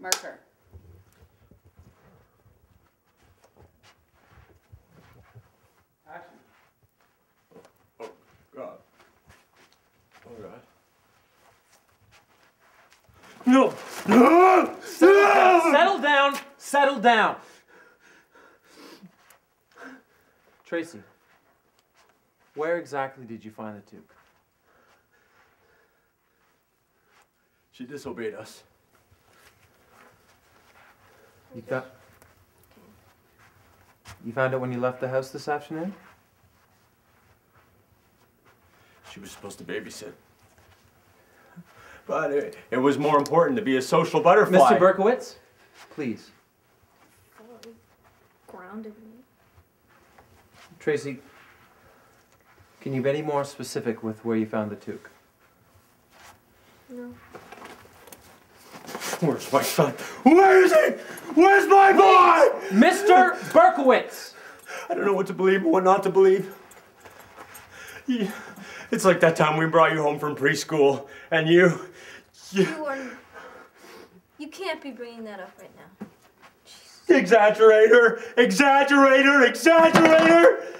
Marker. Action. Oh, God. Oh, God. No! No! Settle down. Settle down. Tracey, where exactly did you find the tube? She disobeyed us. You found. You found it when you left the house this afternoon? She was supposed to babysit. But it, it was more important to be a social butterfly. Mr. Berkowitz, please. Grounded me. Tracey, can you be any more specific with where you found the toque? No. Where's my son? Where is he? Where's my boy? Mr. Berkowitz! I don't know what to believe or what not to believe. It's like that time we brought you home from preschool, and you. You, you, are, you can't be bringing that up right now. Jeez. Exaggerator! Exaggerator! Exaggerator!